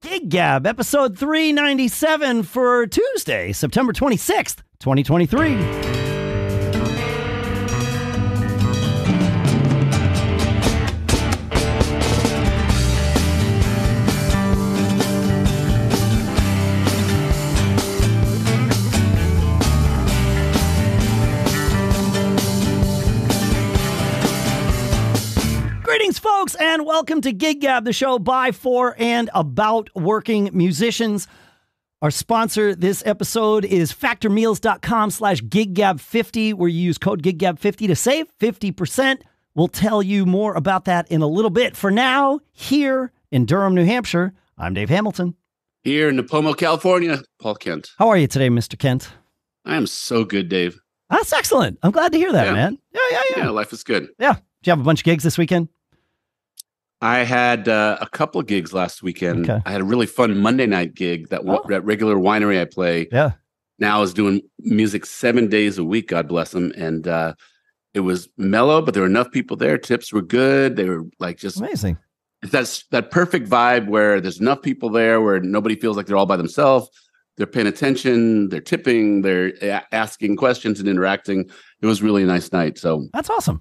Gig Gab, episode 397 for Tuesday, September 26th, 2023. And welcome to Gig Gab, the show by, for, and about working musicians. Our sponsor this episode is factormeals.com slash giggab50, where you use code giggab50 to save 50%. We'll tell you more about that in a little bit. For now, here in Durham, New Hampshire, I'm Dave Hamilton. Here in Nipomo, California, Paul Kent. How are you today, Mr. Kent? I am so good, Dave. That's excellent. I'm glad to hear that, Yeah. man. Yeah, yeah, yeah. Yeah, life is good. Yeah. Do you have a bunch of gigs this weekend? I had uh, a couple of gigs last weekend. Okay. I had a really fun Monday night gig that, Oh. that regular winery I play Yeah. now is doing music seven days a week. God bless them. And uh, it was mellow, but there were enough people there. Tips were good. They were like just Amazing. that's that perfect vibe where there's enough people there where nobody feels like they're all by themselves. They're paying attention. They're tipping. They're a- asking questions and interacting. It was really a nice night. So, That's awesome.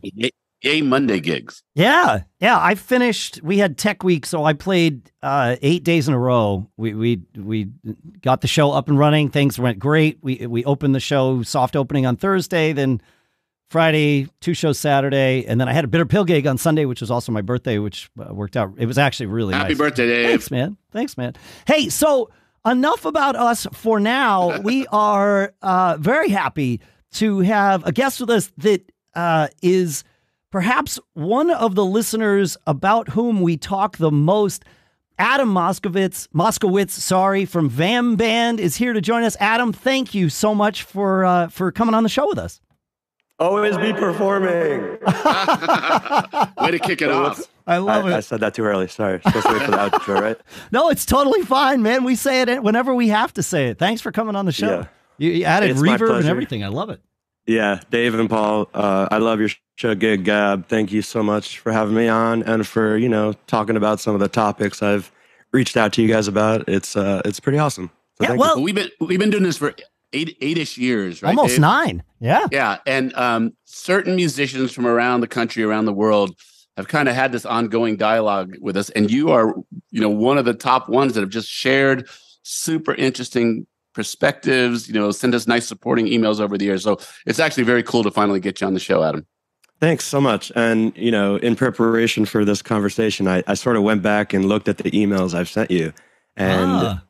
Yay Monday gigs. Yeah, yeah. I finished. We had Tech Week, so I played uh, eight days in a row. We we we got the show up and running. Things went great. We we opened the show soft opening on Thursday, then Friday two shows Saturday, and then I had a bitter pill gig on Sunday, which was also my birthday, which uh, worked out. It was actually really Happy nice. birthday, Dave. Thanks, man. Thanks, man. Hey, so enough about us for now. we are uh, very happy to have a guest with us that uh, is perhaps one of the listeners about whom we talk the most. Adam Moskowitz, Moskowitz, sorry, from VAM Band is here to join us. Adam, thank you so much for uh, for coming on the show with us. Always be performing. Way to kick it off. I I, love I it. I said that too early. Sorry. Supposed to wait for the outro, right? No, it's totally fine, man. We say it whenever we have to say it. Thanks for coming on the show. Yeah. You, you added It's reverb and everything. I love it. Yeah, Dave and Paul, uh, I love your show, Gig Gab. Thank you so much for having me on and for you know talking about some of the topics I've reached out to you guys about. It's uh, it's pretty awesome. So Yeah, thank well- But we've been we've been doing this for eight eight-ish years, right? Almost Dave? nine. Yeah. Yeah, and um, certain musicians from around the country, around the world, have kind of had this ongoing dialogue with us, and you are, you know, one of the top ones that have just shared super interesting perspectives. You know, send us nice supporting emails over the years. So it's actually very cool to finally get you on the show, Adam. Thanks so much. And, you know, in preparation for this conversation, I, I sort of went back and looked at the emails I've sent you. And Ah.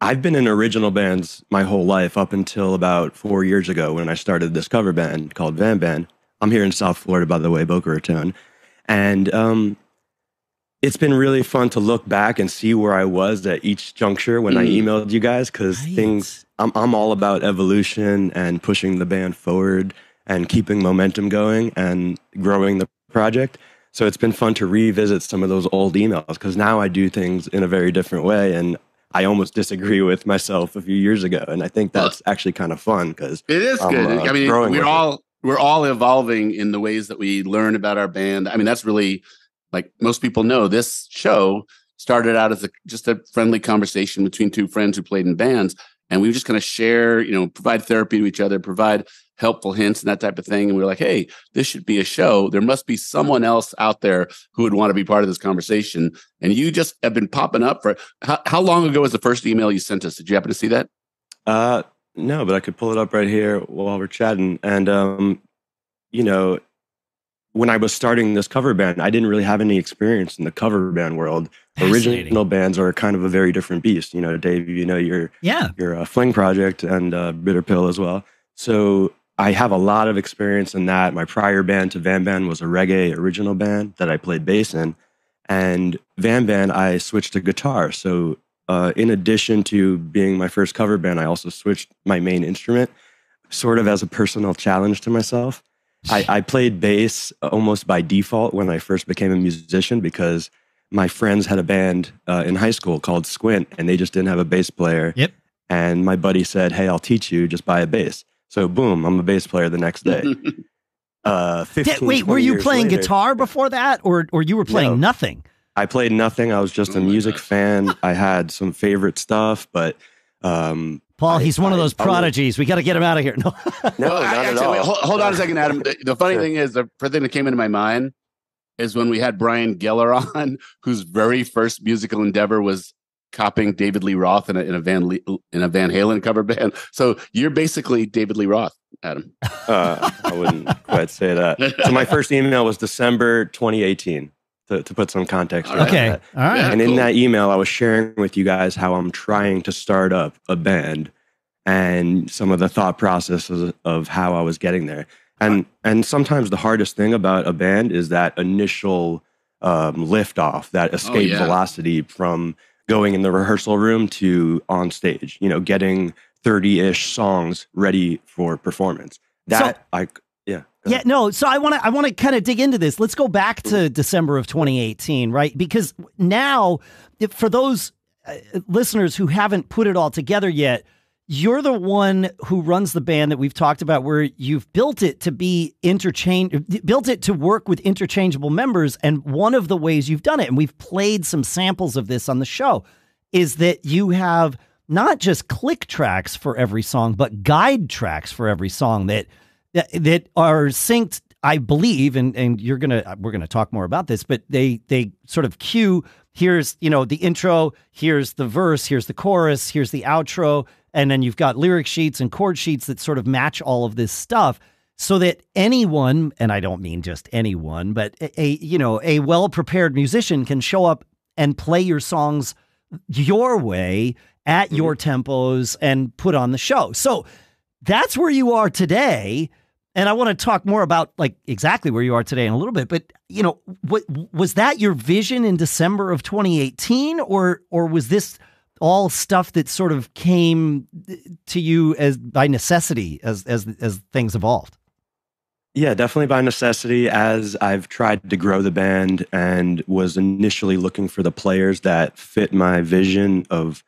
I've been in original bands my whole life up until about four years ago when I started this cover band called VAM Band. I'm here in South Florida, by the way, Boca Raton. And um, it's been really fun to look back and see where I was at each juncture when I Mm. emailed you guys because Right. things, I'm, I'm all about evolution and pushing the band forward and keeping momentum going and growing the project. So it's been fun to revisit some of those old emails because now I do things in a very different way and I almost disagree with myself a few years ago. And I think that's actually kind of fun because It is I'm, good. uh, I mean, we're with it. all we're all evolving in the ways that we learn about our band. I mean, that's really like most people know. This show started out as a, just a friendly conversation between two friends who played in bands, and we just kind of share, you know, provide therapy to each other, provide helpful hints and that type of thing. And we are like, hey, this should be a show. There must be someone else out there who would want to be part of this conversation. And you just have been popping up for how, how long ago was the first email you sent us? Did you happen to see that? Uh, no, but I could pull it up right here while we're chatting. And um, you know, when I was starting this cover band, I didn't really have any experience in the cover band world. Original bands are kind of a very different beast. You know, Dave, you know your Yeah. your uh, Fling project and uh, Bitter Pill as well. So I have a lot of experience in that. My prior band to VAM Band was a reggae original band that I played bass in, and VAM Band I switched to guitar. So uh, in addition to being my first cover band, I also switched my main instrument, sort of as a personal challenge to myself. I, I played bass almost by default when I first became a musician because my friends had a band uh, in high school called Squint, and they just didn't have a bass player. Yep. And my buddy said, "Hey, I'll teach you. Just buy a bass." So boom, I'm a bass player the next day. Uh, 15, Did- wait, were you playing later- guitar before that, or or you were playing No. nothing? I played nothing. I was just Oh a my music gosh. fan. I had some favorite stuff, but um, Paul, I- he's one of I- those I prodigies. We got to get him out of here. No. no, Well, I- not at actually, all. wait, hold, hold on a second, Adam. The, the funny Sure. thing is, the first thing that came into my mind is when we had Brian Geller on, whose very first musical endeavor was copying David Lee Roth in a, in a Van Lee, in a Van Halen cover band. So you're basically David Lee Roth, Adam. Uh, I wouldn't quite say that. So my first email was December 2018. To, to put some context, around. Okay. that. All right. Yeah. and in that email, I was sharing with you guys how I'm trying to start up a band and some of the thought processes of how I was getting there. And and sometimes the hardest thing about a band is that initial um, lift off, that escape yeah. velocity from going in the rehearsal room to on stage. You know, getting 30 ish songs ready for performance. That I yeah Yeah, no. So I want to I want to kind of dig into this. Let's go back to December of 2018, right? Because now, if, for those uh, listeners who haven't put it all together yet, you're the one who runs the band that we've talked about, where you've built it to be interchange, built it to work with interchangeable members. And one of the ways you've done it, and we've played some samples of this on the show, is that you have not just click tracks for every song, but guide tracks for every song that that, that are synced. I believe, and and you're gonna we're gonna talk more about this, but they they sort of cue. Here's you know the intro. Here's the verse. Here's the chorus. Here's the outro, and then you've got lyric sheets and chord sheets that sort of match all of this stuff, so that anyone, and I don't mean just anyone, but a, a you know a well prepared musician can show up and play your songs your way at mm-hmm. your tempos and put on the show. So that's where you are today. And I want to talk more about like exactly where you are today in a little bit. But you know, what was that your vision in December of 2018, or or was this all stuff that sort of came to you as by necessity as as as things evolved? Yeah, definitely by necessity. As I've tried to grow the band and was initially looking for the players that fit my vision of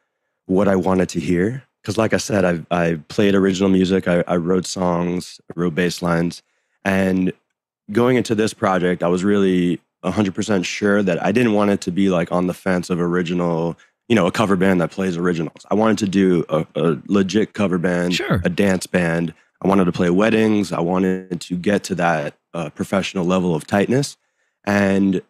what I wanted to hear. Because, like I said, I I played original music. I, I wrote songs, wrote bass lines, and going into this project, I was really 100% sure that I didn't want it to be like on the fence of original, you know, a cover band that plays originals. I wanted to do a, a legit cover band, Sure. a dance band. I wanted to play weddings. I wanted to get to that uh, professional level of tightness. And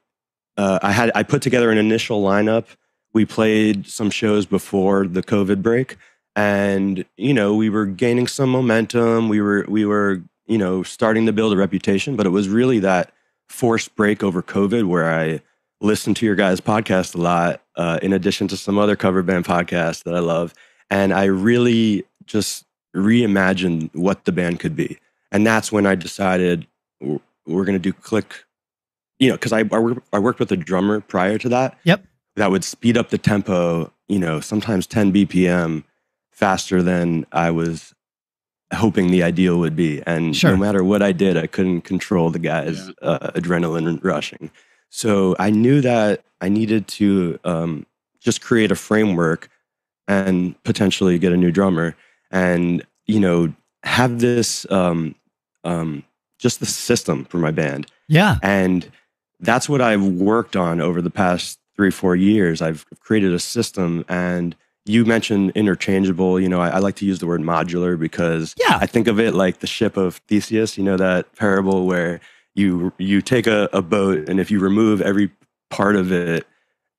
uh, I had I put together an initial lineup. We played some shows before the COVID break, and you know we were gaining some momentum. We were we were you know starting to build a reputation, but it was really that forced break over COVID where I listened to your guys' podcast a lot, uh, in addition to some other cover band podcasts that I love, and I really just reimagined what the band could be, and that's when I decided we're, we're going to do click you know, because I, I I worked with a drummer prior to that. Yep. That would speed up the tempo, you know, sometimes 10 BPM faster than I was hoping the ideal would be. And Sure. no matter what I did, I couldn't control the guy's uh, adrenaline rushing. So I knew that I needed to um, just create a framework and potentially get a new drummer and, you know, have this um, um, just the system for my band. Yeah. And that's what I've worked on over the past three, four years. I've created a system and you mentioned interchangeable. You know, I, I like to use the word modular because Yeah. I think of it like the ship of Theseus, you know, that parable where you you take a, a boat and if you remove every part of it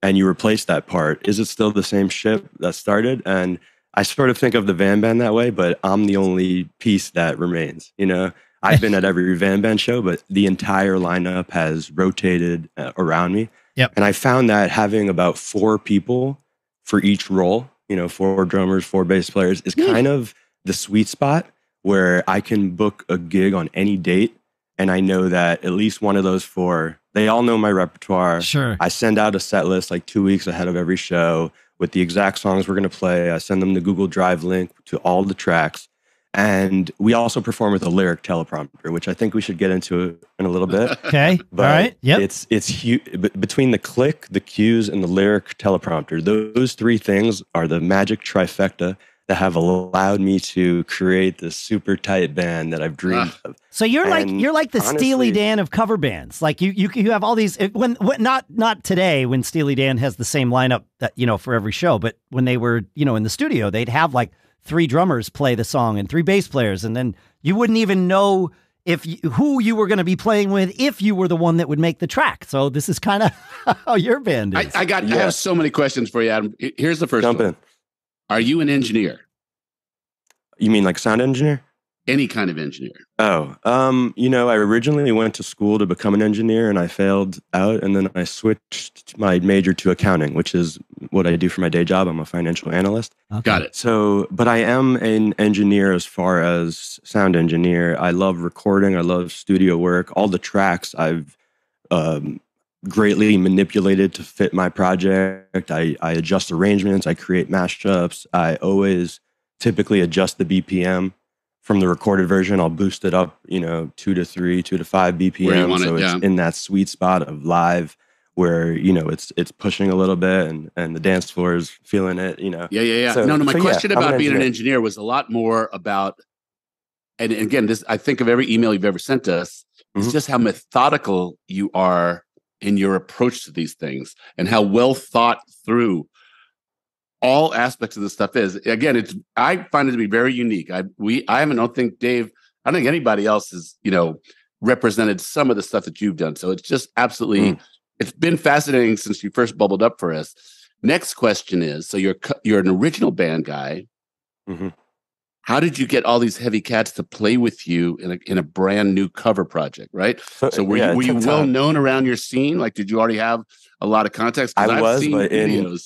and you replace that part, is it still the same ship that started? And I sort of think of the VAM Band that way, but I'm the only piece that remains, you know? I've been at every VAM Band show, but the entire lineup has rotated uh, around me. Yep. And I found that having about four people for each role, you know, four drummers, four bass players, is Hmm. kind of the sweet spot where I can book a gig on any date. And I know that at least one of those four, they all know my repertoire. Sure. I send out a set list like two weeks ahead of every show with the exact songs we're going to play. I send them the Google Drive link to all the tracks. And we also perform with a lyric teleprompter, which I think we should get into in a little bit. Okay. But All right. Yep. it's it's huge. Between the click, the cues, and the lyric teleprompter, those three things are the magic trifecta that have allowed me to create this super tight band that I've dreamed Ah. of. So you're like you're like the Steely Dan of cover bands. Like you you you have all these when, when not not today when Steely Dan has the same lineup that you know for every show, but when they were you know in the studio, they'd have like three drummers play the song and three bass players, and then you wouldn't even know if you, who you were going to be playing with if you were the one that would make the track. So this is kind of how your band I, is. I got. I Yeah. have so many questions for you, Adam. Here's the first Jump one. in. Are you an engineer? You mean like sound engineer? Any kind of engineer? Oh, um, you know, I originally went to school to become an engineer and I failed out. And then I switched my major to accounting, which is what I do for my day job. I'm a financial analyst. Okay. Got it. So, but I am an engineer as far as sound engineer. I love recording, I love studio work. All the tracks I've um, greatly manipulated to fit my project. I, I adjust arrangements, I create mashups. I always typically adjust the BPM from the recorded version. I'll boost it up, you know, two to three, two to five BPM. so it, it's yeah. in that sweet spot of live where, you know, it's it's pushing a little bit and, and the dance floor is feeling it, you know. Yeah, yeah, yeah. So- no, no. My so question an about being an engineer. was a lot more about, and again, this I think of every email you've ever sent us. It's Mhm. just how methodical you are in your approach to these things, and how well thought through all aspects of this stuff is. Again, it's I find it to be very unique. I we I haven't, I don't think Dave. I don't think anybody else has you know represented some of the stuff that you've done. So it's just absolutely. It's been fascinating since you first bubbled up for us. Next question is: So you're you're an original band guy. Mhm. How did you get all these heavy cats to play with you in a in a brand new cover project? Right. So were yeah, you were you well time. known around your scene? Like, did you already have a lot of contacts I I've was, seen but in-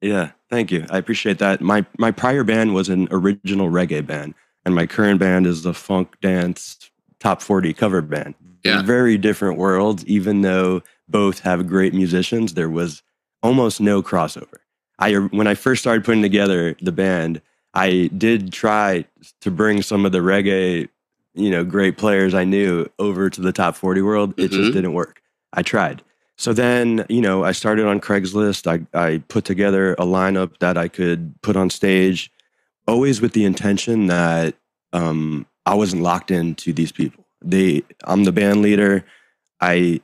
Yeah, thank you. I appreciate that. My my prior band was an original reggae band, and my current band is the funk dance top 40 cover band. Yeah. Very different worlds, even though both have great musicians, there was almost no crossover. I when I first started putting together the band, I did try to bring some of the reggae, you know, great players I knew over to the top 40 world. It Mhm. just didn't work. I tried. So then, you know, I started on Craigslist. I, I put together a lineup that I could put on stage, always with the intention that um, I wasn't locked into these people. They, I'm the band leader. I,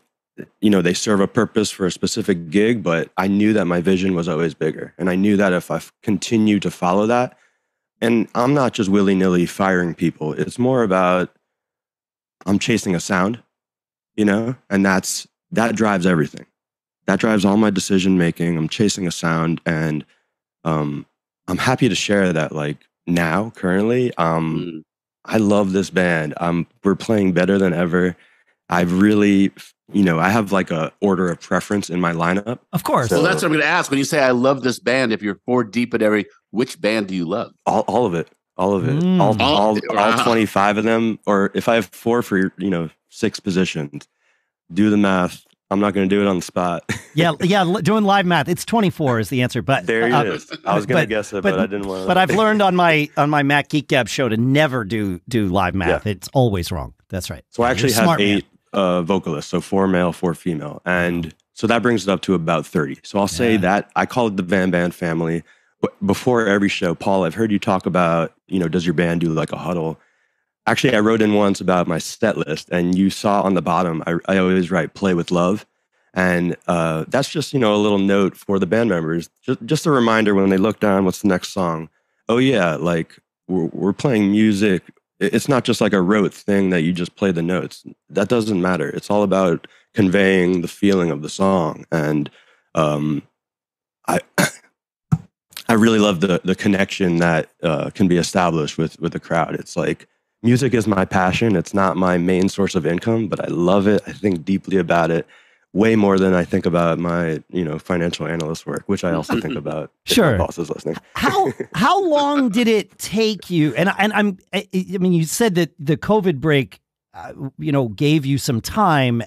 you know, they serve a purpose for a specific gig, but I knew that my vision was always bigger, and I knew that if I f- continued to follow that, and I'm not just willy nilly firing people. It's more about I'm chasing a sound, you know, and that's that drives everything. That drives all my decision making. I'm chasing a sound, and um, I'm happy to share that. Like now, currently, um, Mm. I love this band. Um, we're playing better than ever. I've really, you know, I have like a order of preference in my lineup. of course. Well, that's what I'm going to ask. When you say I love this band, if you're four deep at every, which band do you love? All, all of it, all of it, Mm. all, All- all, wow. all 25 of them. Or if I have four for you know six positions, do the math. I'm not going to do it on the spot. yeah, yeah. Doing live math, it's 24 is the answer. But there it uh, is. I was going to guess it, but- but, I didn't want to. But I've learned on my on my Mac Geek Gab show to never do do live math. It's always wrong. That's right. So I You're actually have smart man. Uh, vocalists, so four male, four female, and so that brings it up to about thirty. So I'll say Yeah. that I call it the VAM Band family. But before every show, Paul, I've heard you talk about, you know, does your band do like a huddle? Actually, I wrote in once about my set list, and you saw on the bottom, I, I always write "play with love," and uh, that's just you know a little note for the band members, just just a reminder when they look down, what's the next song? Oh yeah, like we're, we're playing music it's not just like a rote thing that you just play the notes. That doesn't matter. It's all about conveying the feeling of the song. And um, I I really love the the connection that uh, can be established with with the crowd. It's like music is my passion. It's not my main source of income, but I love it. I think deeply about it. Way more than I think about my, you know, financial analyst work, which I also think about. Sure. my boss is listening. how how long did it take you? And and I'm I, I mean, you said that the COVID break, uh, you know, gave you some time.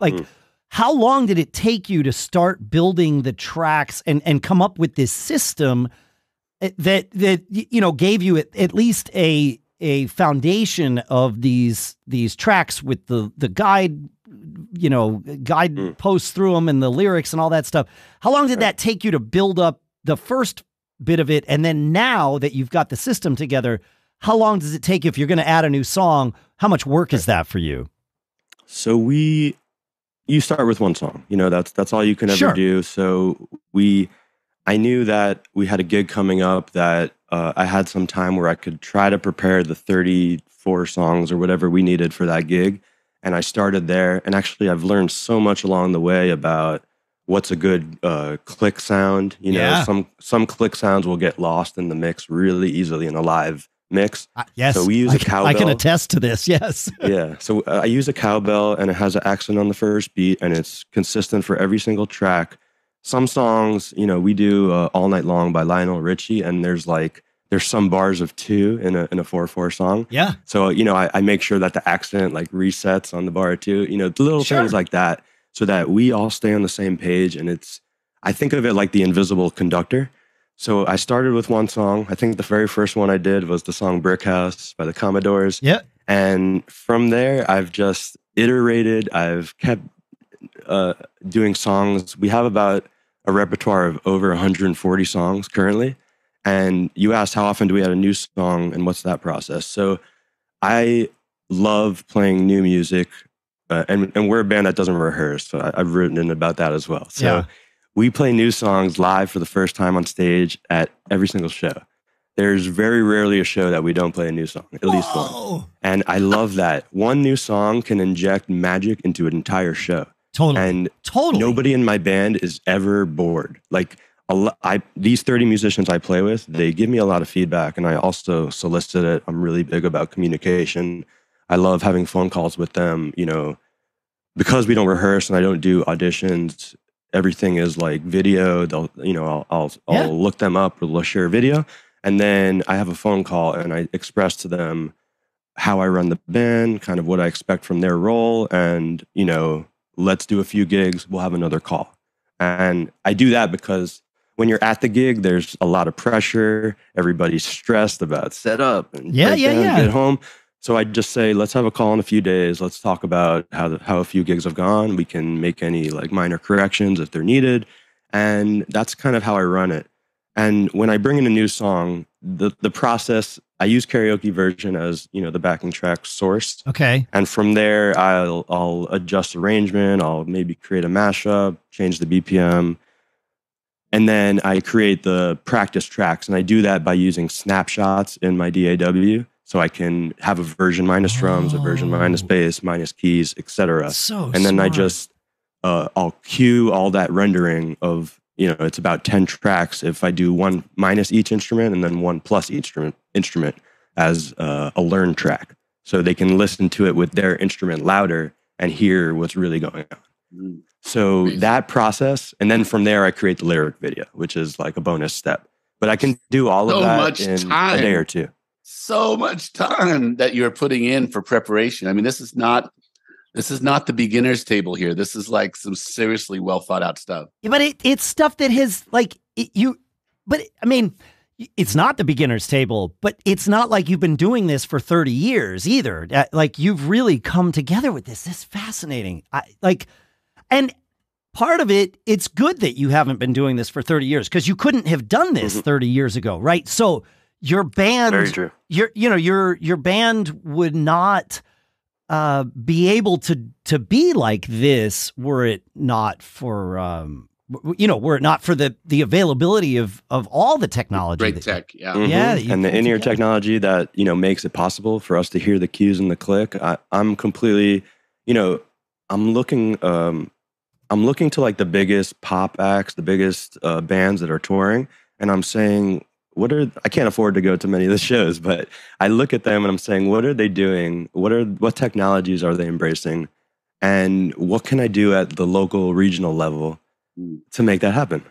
Like, Mm. how long did it take you to start building the tracks and and come up with this system uh, that that you know gave you at, at least a a foundation of these these tracks with the the guide you know guide Mm. posts through them and the lyrics and all that stuff how long did that take you to build up the first bit of it, and then now that you've got the system together, how long does it take if you're going to add a new song? How much work is that for you? So we, you start with one song. You know, that's that's all you can ever Sure. do. So we, I knew that we had a gig coming up that uh, I had some time where I could try to prepare the 34 songs or whatever we needed for that gig, and I started there. And actually, I've learned so much along the way about what's a good uh, click sound. You know, Yeah. some some click sounds will get lost in the mix really easily in a live mix. Uh, yes. So we use I a can- I can attest to this. Yes. yeah. So uh, I use a cowbell and it has an accent on the first beat and it's consistent for every single track. Some songs, you know, we do uh, All Night Long by Lionel Richie and there's like, there's some bars of two in a, in a 4 4 song. Yeah. So, you know, I, I make sure that the accent like resets on the bar too, you know, little Sure. things like that so that we all stay on the same page. And it's, I think of it like the invisible conductor. So I started with one song. I think the very first one I did was the song Brick House by the Commodores. Yeah. And from there, I've just iterated. I've kept uh, doing songs. We have about a repertoire of over 140 songs currently. And you asked how often do we add a new song and what's that process? So I love playing new music. Uh, and, and we're a band that doesn't rehearse. So I, I've written about that as well. So Yeah. we play new songs live for the first time on stage at every single show. There's very rarely a show that we don't play a new song, at least one. And I love that. One new song can inject magic into an entire show. Totally. And totally. nobody in my band is ever bored. Like I, these 30 musicians I play with, they give me a lot of feedback and I also solicit it. I'm really big about communication. I love having phone calls with them, you know, because we don't rehearse and I don't do auditions, everything is like video. They'll, you know, I'll, I'll, Yeah. I'll look them up or they'll share a video. And then I have a phone call and I express to them how I run the band, kind of what I expect from their role. And, you know, let's do a few gigs, we'll have another call. And I do that because when you're at the gig, there's a lot of pressure. Everybody's stressed about setup and Yeah, yeah, breakdown, yeah. get home. So I just say, let's have a call in a few days. Let's talk about how the, how a few gigs have gone. We can make any like minor corrections if they're needed, and that's kind of how I run it. And when I bring in a new song, the the process I use karaoke version as you know the backing track source, okay. and from there I'll I'll adjust arrangement. I'll maybe create a mashup, change the BPM, and then I create the practice tracks. And I do that by using snapshots in my DAW, so I can have a version minus drums, a version minus Oh. bass, minus keys, etc So and then I just uh, I'll cue all that rendering of you know it's about ten tracks. If I do one minus each instrument and then one plus each instrument instrument as uh, a learn track, so they can listen to it with their instrument louder and hear what's really going on. Mm. So Amazing. that process, and then from there I create the lyric video, which is like a bonus step. But I can do all of that much in time. a day or two. so much time that you're putting in for preparation. I mean, this is not this is not the beginner's table here. This is like some seriously well thought out stuff. Yeah, but it, it's stuff that has like it, you but I mean it's not the beginner's table, but it's not like you've been doing this for 30 years either. Like you've really come together with this. This is fascinating. I like and part of it it's good that you haven't been doing this for 30 years because you couldn't have done this Mhm. 30 years ago, right? So your band Very true. your you know your your band would not uh be able to to be like this were it not for um you know were it not for the the availability of of all the technology Great that- tech. Yeah. Mhm. Yeah, and the in-ear together. technology that you know makes it possible for us to hear the cues and the click. I, I'm completely, you know, I'm looking, um, I'm looking to like the biggest pop acts, the biggest uh, bands that are touring, and I'm saying, what are I can't afford to go to many of the shows, but I look at them and I'm saying, what are they doing? What are what technologies are they embracing? And what can I do at the local regional level Mm. to make that happen?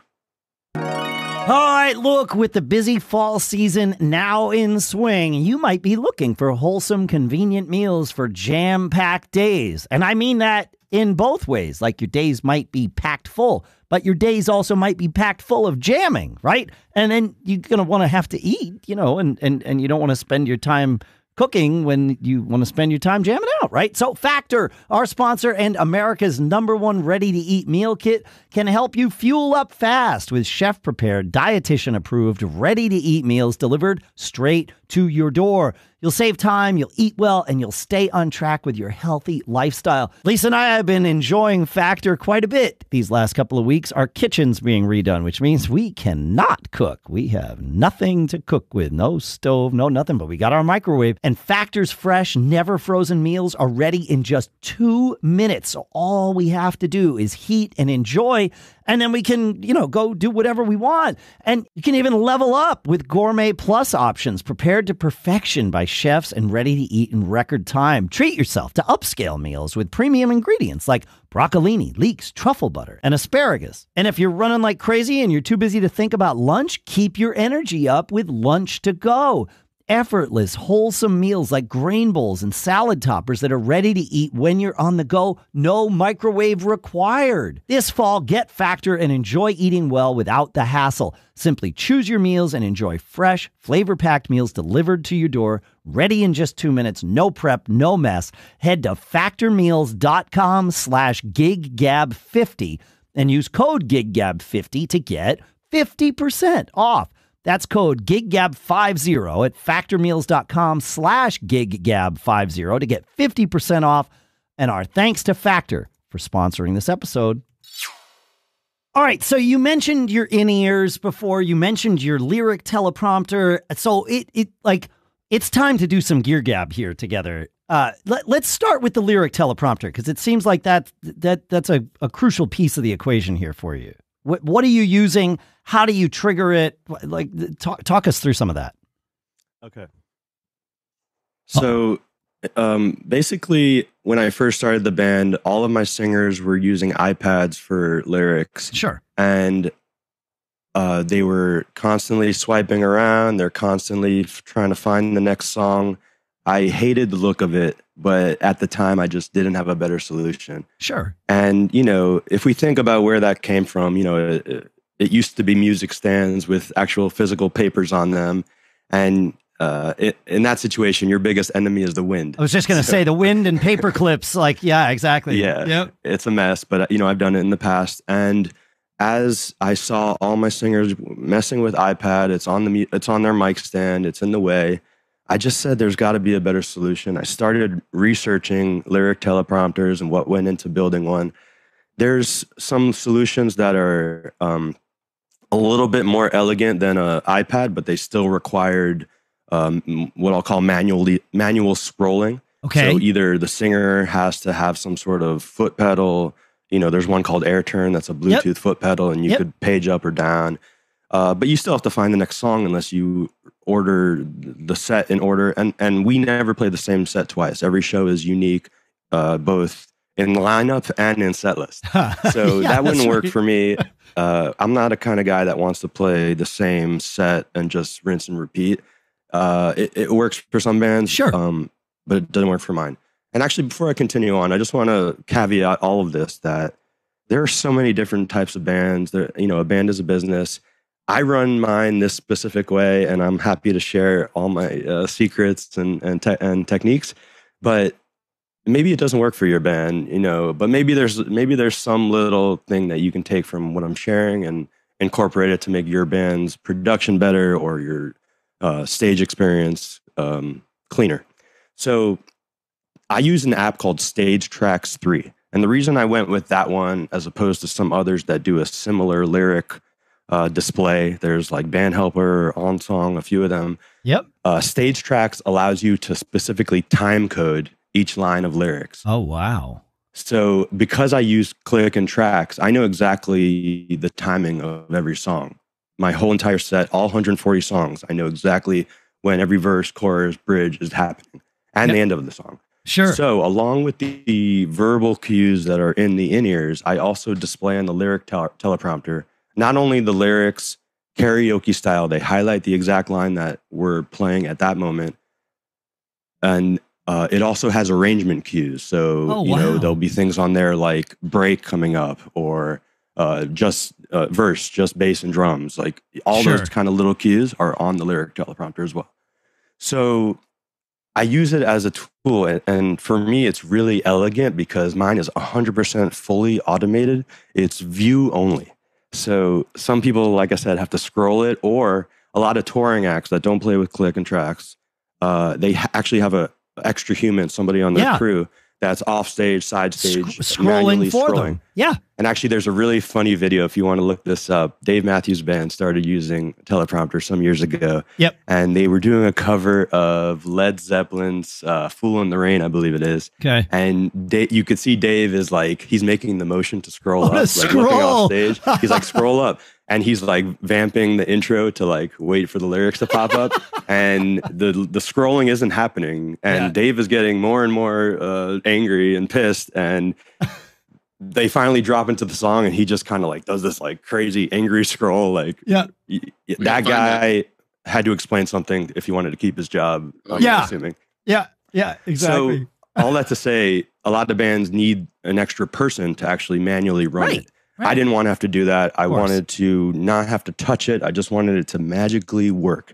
All right, look, with the busy fall season now in swing, you might be looking for wholesome, convenient meals for jam packed days. And I mean that in both ways. Like your days might be packed full, but your days also might be packed full of jamming, right? And then you're going to want to have to eat, you know, and, and, and you don't want to spend your time cooking when you want to spend your time jamming out, right? So, Factor, our sponsor and America's number one ready to eat meal kit, can help you fuel up fast with chef prepared, dietitian approved, ready to eat meals delivered straight to your door. You'll save time, you'll eat well, and you'll stay on track with your healthy lifestyle. Lisa and I have been enjoying Factor quite a bit these last couple of weeks. Our kitchen's being redone, which means we cannot cook. We have nothing to cook with no stove, no nothing, but we got our microwave. And Factor's fresh, never frozen meals are ready in just two minutes. So all we have to do is heat and enjoy and then we can, you know, go do whatever we want. And you can even level up with gourmet plus options prepared to perfection by chefs and ready to eat in record time. Treat yourself to upscale meals with premium ingredients like broccolini, leeks, truffle butter, and asparagus. And if you're running like crazy and you're too busy to think about lunch, keep your energy up with lunch to go effortless, wholesome meals like grain bowls and salad toppers that are ready to eat when you're on the go. No microwave required. This fall, get Factor and enjoy eating well without the hassle. Simply choose your meals and enjoy fresh, flavor packed meals delivered to your door, ready in just two minutes. No prep, no mess. Head to factormeals.com slash giggab50 and use code giggab50 to get 50% off. That's code GigGab50 at factormeals.com slash GigGab50 to get 50% off. And our thanks to Factor for sponsoring this episode. All right, so you mentioned your in-ears before. You mentioned your lyric teleprompter. So it it like it's time to do some gear gab here together. Uh, let, let's start with the lyric teleprompter because it seems like that that that's a, a crucial piece of the equation here for you. What what are you using? How do you trigger it? Like talk talk us through some of that. Okay. So um, basically, when I first started the band, all of my singers were using iPads for lyrics. Sure. And uh, they were constantly swiping around. They're constantly trying to find the next song. I hated the look of it, but at the time, I just didn't have a better solution. Sure. And, you know, if we think about where that came from, you know, it, it used to be music stands with actual physical papers on them. And uh, it, in that situation, your biggest enemy is the wind. I was just going to so, say the wind and paper clips. Like, yeah, exactly. Yeah. Yep. It's a mess, but, you know, I've done it in the past. And, as I saw all my singers messing with iPad, it's on the it's on their mic stand, it's in the way. I just said there's got to be a better solution. I started researching lyric teleprompters and what went into building one. There's some solutions that are um, a little bit more elegant than an iPad, but they still required um, what I'll call manually manual scrolling. Okay. So either the singer has to have some sort of foot pedal. You know, there's one called AirTurn that's a Bluetooth yep. foot pedal, and you yep. could page up or down. Uh, but you still have to find the next song unless you order the set in order. And and we never play the same set twice. Every show is unique, uh, both in lineup and in set list. So yeah, that wouldn't work right. for me. Uh, I'm not a kind of guy that wants to play the same set and just rinse and repeat. Uh, it, it, works for some bands, sure, um, but it doesn't work for mine. And actually, before I continue on, I just want to caveat all of this that there are so many different types of bands. There, you know, a band is a business I run mine this specific way, and I'm happy to share all my uh, secrets and and, te- and techniques. But maybe it doesn't work for your band, you know. But maybe there's maybe there's some little thing that you can take from what I'm sharing and incorporate it to make your band's production better or your uh, stage experience um, cleaner. So I use an app called StageTraxx Three, and the reason I went with that one as opposed to some others that do a similar lyric uh, display. There's like BandHelper, on song, a few of them. Yep. Uh, StageTraxx allows you to specifically time code each line of lyrics. Oh wow! So because I use click and tracks, I know exactly the timing of every song. My whole entire set, all 140 songs, I know exactly when every verse, chorus, bridge is happening, and yep. the end of the song. Sure. So, along with the, the verbal cues that are in the in ears, I also display on the lyric teleprompter not only the lyrics karaoke style, they highlight the exact line that we're playing at that moment. And uh, it also has arrangement cues. So, oh, you wow. know, there'll be things on there like break coming up or uh, just uh, verse, just bass and drums. Like all sure. those kind of little cues are on the lyric teleprompter as well. So I use it as a tool, and, and for me, it's really elegant because mine is 100% fully automated. It's view only. So some people, like I said, have to scroll it, or a lot of touring acts that don't play with click and tracks, uh, they ha- actually have a extra human, somebody on their Yeah. crew that's off stage, side stage, Sc- scrolling for scrolling. them. Yeah. And actually, there's a really funny video if you want to look this up. Dave Matthews Band started using teleprompter some years ago. Yep. And they were doing a cover of Led Zeppelin's uh, "Fool in the Rain," I believe it is. Okay. And Da- you could see Dave is like he's making the motion to scroll Oh, up, to like looking scroll. off stage. He's like scroll up, and he's like vamping the intro to like wait for the lyrics to pop up, and the the scrolling isn't happening, and Yeah. Dave is getting more and more uh, angry and pissed, and they finally drop into the song, and he just kind of like does this like crazy angry scroll, like Yeah. y- y- that gotta guy had to explain something if he wanted to keep his job. I'm Yeah. assuming. Yeah. Yeah. exactly So all that to say, a lot of bands need an extra person to actually manually run Right, it. Right. I didn't want to have to do that. I wanted to not have to touch it. I just wanted it to magically work.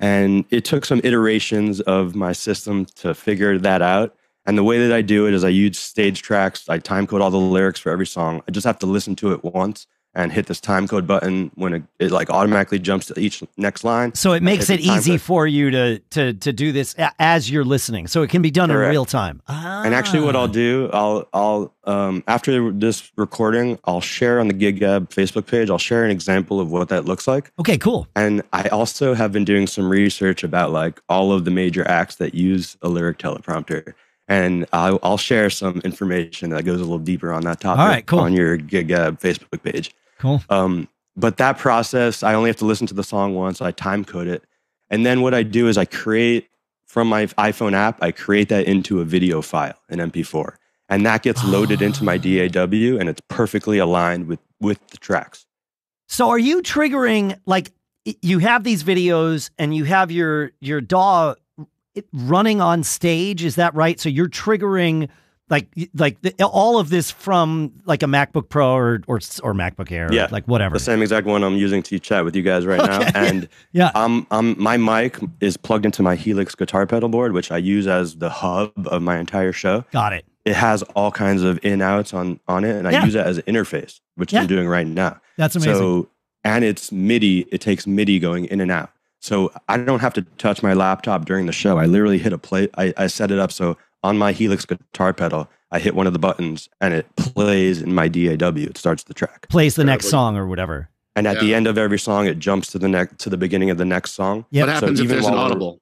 And it took some iterations of my system to figure that out. And the way that I do it is I use StageTraxx. I time code all the lyrics for every song. I just have to listen to it once and hit this time code button when it, it like automatically jumps to each next line. So it makes it easy code. for you to to to do this as you're listening, so it can be done in real time. And actually, what Ah. I'll do, I'll, I'll, um, after this recording, I'll share on the Gig Gab Facebook page. I'll share an example of what that looks like. okay, cool. And I also have been doing some research about like all of the major acts that use a lyric teleprompter. And I'll, I'll share some information that goes a little deeper on that topic All right, cool. on your Gig Gab Facebook page. Cool. Um, but that process, I only have to listen to the song once. I time code it, and then what I do is I create from my iPhone app. I create that into a video file, an MP4, and that gets loaded into my Ah. DAW, and it's perfectly aligned with with the tracks. So are you triggering like you have these videos and you have your your DAW running on stage? Is that right? So you're triggering like like the, all of this from like a MacBook Pro or or or MacBook Air, Yeah, like whatever. The same exact one I'm using to chat with you guys right now, and Yeah. um, um, my mic is plugged into my Helix guitar pedal board, which I use as the hub of my entire show. Got it. It has all kinds of in outs on on it, and I Yeah. use it as an interface, which Yeah. I'm doing right now. That's amazing. So, and it's MIDI. It takes MIDI going in and out. So I don't have to touch my laptop during the show. I literally hit a play. I, I set it up so on my Helix guitar pedal, I hit one of the buttons and it plays in my DAW. It starts the track. Plays the next song or whatever. And at the end of every song, it jumps to the next to the beginning of the next song. Yep. What happens if even there's an audible?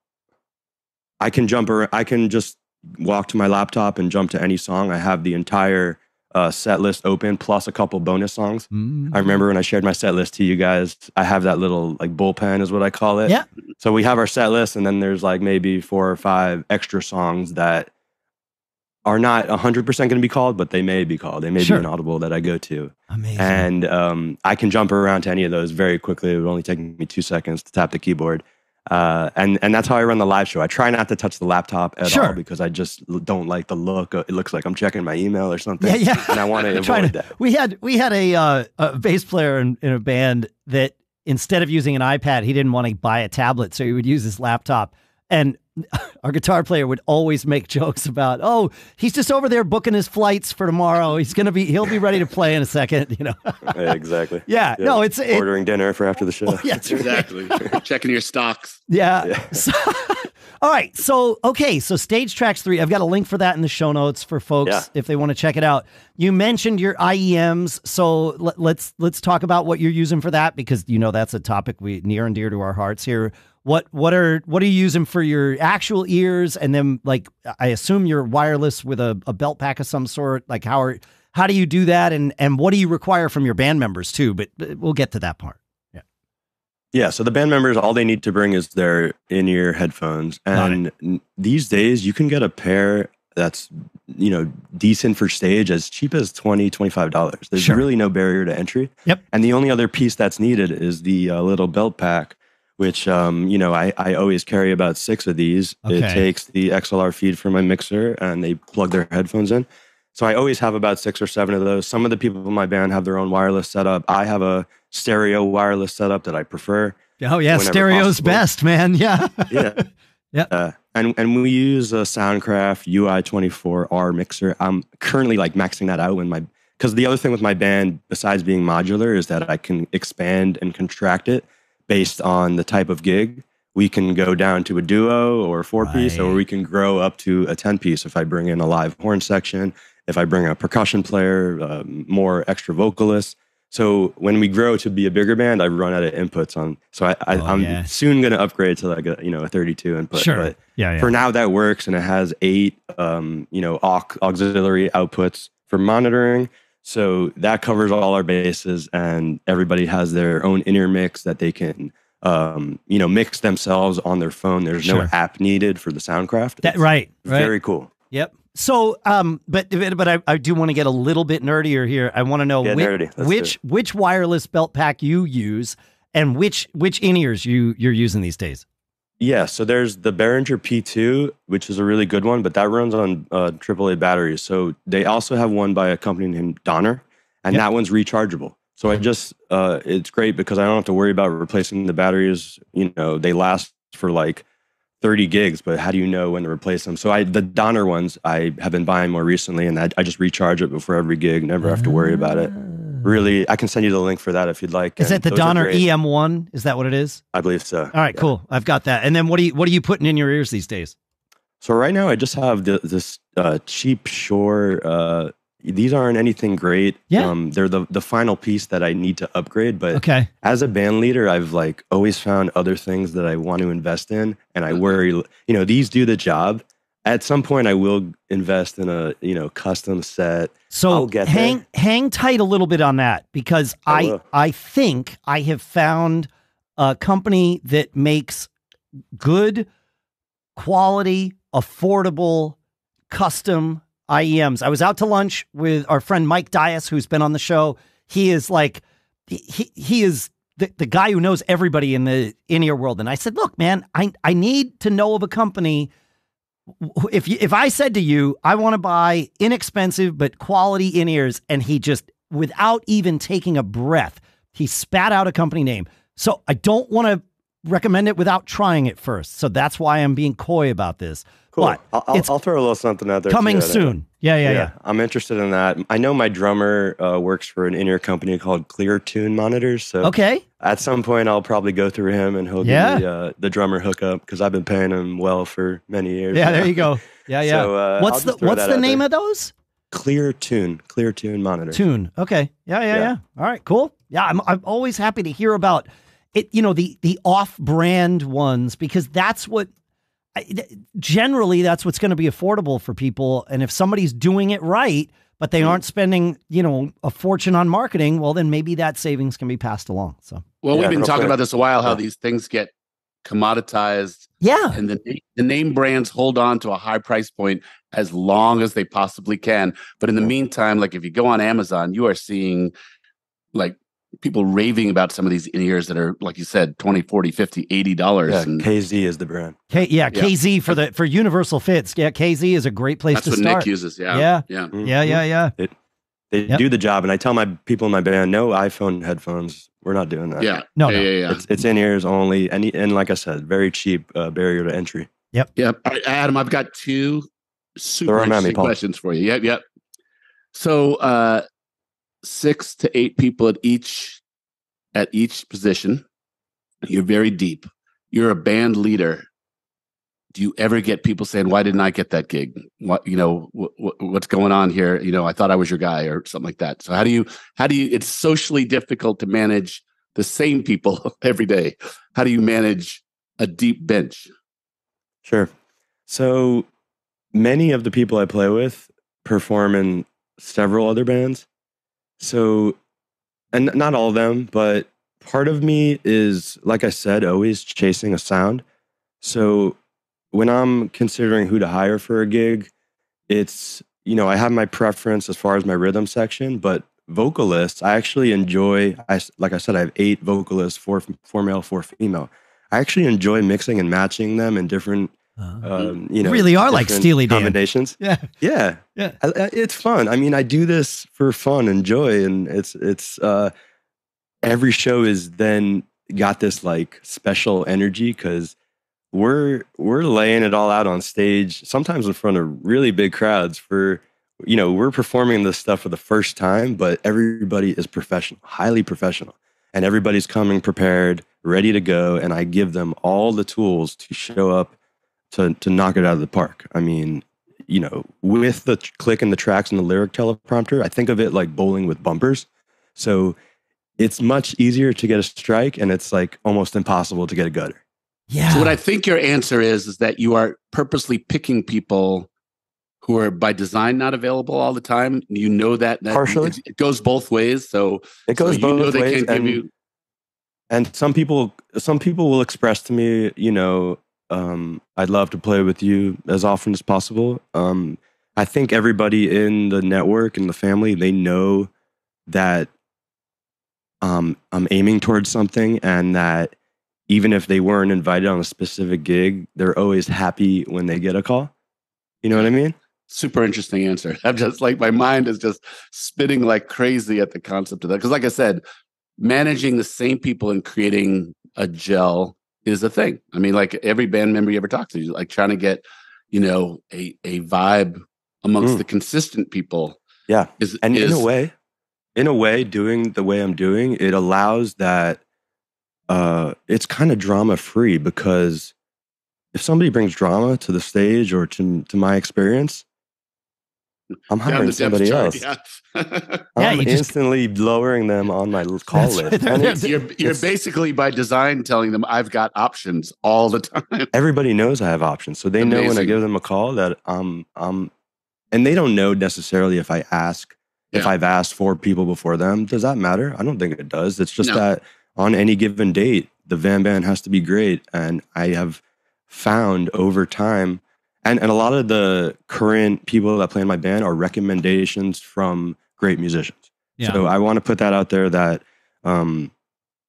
I can jump around. I can just walk to my laptop and jump to any song. I have the entire uh, set list open plus a couple bonus songs. Mm. I remember when I shared my set list to you guys, I have that little like bullpen is what I call it. Yeah. So we have our set list and then there's like maybe four or five extra songs that are not 100% going to be called, but they may be called. They may Sure. be an audible that I go to. Amazing. And um, I can jump around to any of those very quickly. It would only take me two seconds to tap the keyboard. Uh, and and that's how I run the live show. I try not to touch the laptop at Sure. all because I just don't like the look. It looks like I'm checking my email or something. yeah, yeah. And I want to avoid to- that. We had we had a uh, a bass player in, in a band that instead of using an iPad, he didn't want to buy a tablet, so he would use his laptop. And our guitar player would always make jokes about, "Oh, he's just over there booking his flights for tomorrow. He's gonna be he'll be ready to play in a second, you know." Yeah, exactly. yeah, Yeah. no, it's it, Ordering dinner for after the show. Oh, yeah, it's Exactly. Checking your stocks. Yeah. Yeah. So- all right. So, okay. So, StageTraxx 3, I've got a link for that in the show notes for folks Yeah. if they want to check it out. You mentioned your IEMs. So, let, let's let's talk about what you're using for that because you know that's a topic we near and dear to our hearts here. What what are what are you using for your actual ears and then like I assume you're wireless with a, a belt pack of some sort. Like how are how do you do that and and what do you require from your band members too? But, we'll get to that part. Yeah, Yeah. so the band members, all they need to bring is their in-ear headphones, and these days you can get a pair that's you know decent for stage as cheap as 20 25 dollars. There's Sure. really no barrier to entry. Yep. And the only other piece that's needed is the uh, little belt pack, which um, you know I I always carry about six of these. Okay. It takes the XLR feed from my mixer, and they plug their headphones in. So I always have about six or seven of those. Some of the people in my band have their own wireless setup. I have a stereo wireless setup that I prefer. Oh yeah, stereo's possible. best, man. Yeah. Yeah. Yeah. Uh, and and we use a Soundcraft UI24R mixer. I'm currently like maxing that out when my because the other thing with my band, besides being modular, is that I can expand and contract it based on the type of gig. We can go down to a duo or a four piece, or we can grow up to a 10 piece if I bring in a live horn section, if I bring a percussion player, um, more extra vocalists. So when we grow to be a bigger band, I run out of inputs on. So I, I, Oh, I'm yeah. soon going to upgrade to like a you know a 32 input. sure. But yeah, yeah. for now that works and it has eight um, you know aux- auxiliary outputs for monitoring so that covers all our bases and everybody has their own inner mix that they can um, you know mix themselves on their phone there's Sure. no app needed for the soundcraft that, right. Right. very cool Yep. So, um, but but I, I do want to get a little bit nerdier here. I want to know Yeah, which nerdy. Let's do which, which wireless belt pack you use and which which in ears you you're using these days. Yeah so there's the behringer p2 which is a really good one but that runs on uh, aaa batteries. So they also have one by a company named donner and Yep. that one's rechargeable. So i just uh, it's great because i don't have to worry about replacing the batteries. You know they last for like 30 gigs but how do you know when to replace them? So i the donner ones i have been buying more recently and i, I just recharge it before every gig never have to worry about it really i can send you the link for that if you'd like Is and that the Donner. EM1? Is that what it is? i believe so All right, cool. I've got that. And then what are you what are you putting in your ears these days? So right now I just have the, this uh, cheap Shure. Uh, these aren't anything great. Yeah. Um, they're the the final piece that I need to upgrade. But Okay. as a band leader, I've like always found other things that I want to invest in, and I worry. You know, these do the job. At some point, I will invest in a you know custom set. So I'll get hang hang tight a little bit on that because I I. I think I have found a company that makes good quality, affordable, custom IEMs. I was out to lunch with our friend Mike Dias, who's been on the show. He is like he he is the, the guy who knows everybody in the in-ear world. And I said, look, man, I I need to know of a company if you, if I said to you, I want to buy inexpensive but quality in ears, and he just without even taking a breath, he spat out a company name. So I don't want to recommend it without trying it first. So that's why I'm being coy about this. Cool. But I'll, I'll, it's I'll throw a little something out there. coming soon. Yeah, yeah, yeah. I'm interested in that. I know my drummer uh, works for an in-ear company called Clear Tune Monitors. So Okay. at some point, I'll probably go through him and he'll Yeah. give me uh, the drummer hookup because I've been paying him well for many years. Yeah, now. there you go. Yeah, yeah. So, uh, what's the what's the name there. of those? Clear Tune, Clear Tune Monitor. Tune. Okay. Yeah, yeah, yeah, Yeah. All right, cool. Yeah, I'm I'm always happy to hear about it, you know, the the off-brand ones because that's what generally that's what's going to be affordable for people and if somebody's doing it right but they aren't spending, you know, a fortune on marketing, well then maybe that savings can be passed along. So, Well, Yeah, we've been talking quick. about this a while. How Yeah. these things get commoditized, yeah. and the the name brands hold on to a high price point as long as they possibly can. But in the meantime, like if you go on Amazon, you are seeing like people raving about some of these in ears that are like you said 20 40 50 80 dollars Yeah, and KZ is the brand. K, yeah, Yeah. KZ for the for universal fits. Yeah, KZ is a great place to be. that's to what start. nick uses yeah Yeah. yeah Yeah, yeah, yeah. They Yep. do the job, and I tell my people in my band, no iPhone headphones. We're not doing that. yeah No, yeah, no. yeah, yeah. It's, it's in ears only, and and like I said, very cheap uh, barrier to entry. Yep, All right, Adam, I've got two super Throw 'em me, interesting questions for you. Yep, yep. So, uh, six to eight people at each at each position. You're very deep. You're a band leader. Do you ever get people saying, "Why didn't I get that gig? What you know? Wh- wh- what's going on here? You know, I thought I was your guy, or something like that." So, how do you? How do you? It's socially difficult to manage the same people every day. How do you manage a deep bench? Sure. So many of the people I play with perform in several other bands. So, and not all of them, but part of me is, like I said, always chasing a sound. So when I'm considering who to hire for a gig, it's, you know, I have my preference as far as my rhythm section, but vocalists, I actually enjoy, I, like I said, I have eight vocalists, four, four male, four female. I actually enjoy mixing and matching them in different, um, you know, Really are like Steely Dan. combinations. Yeah. Yeah, Yeah. I, I- it's fun. I mean, I do this for fun and joy, and it's it's uh, every show is then got this like special energy because we're we're laying it all out on stage, sometimes in front of really big crowds for you know, we're performing this stuff for the first time, but everybody is professional, highly professional. And everybody's coming prepared, ready to go. And I give them all the tools to show up to to knock it out of the park. I mean, you know, with the click and the tracks and the lyric teleprompter, I think of it like bowling with bumpers. So it's much easier to get a strike and it's like almost impossible to get a gutter. Yeah. So what I think your answer is is that you are purposely picking people who are by design not available all the time. You know that, that Partially. it, it goes both ways. So It goes so you know both they ways. can't give And, you and some people some people will express to me, you know, um, I'd love to play with you as often as possible. Um, I think everybody in the network and the family, they know that um, I'm aiming towards something and that even if they weren't invited on a specific gig, they're always happy when they get a call. You know what I mean? super interesting answer. I'm just like my mind is just spinning like crazy at the concept of that. Because like I said, managing the same people and creating a gel is a thing. I mean, like every band member you ever talk to, you like trying to get, you know, a a vibe amongst Mm. the consistent people. Yeah. Is and is, in a way in a way doing the way i'm doing it allows that uh it's kind of drama free because if somebody brings drama to the stage or to to my experience i'm down hiring the somebody depth else chart. Yeah. Yeah, i'm you just- instantly lowering them on my call list right. and There's- it's- you're you're basically by design telling them I've got options all the time. everybody knows i have options so they know when i give them a call that I'm I'm, and they don't know necessarily if i ask if I've asked four people before them. Does that matter? I don't think it does. It's just No. that on any given date, the VAM Band has to be great. And I have found over time, and, and a lot of the current people that play in my band are recommendations from great musicians. Yeah. So I want to put that out there that um,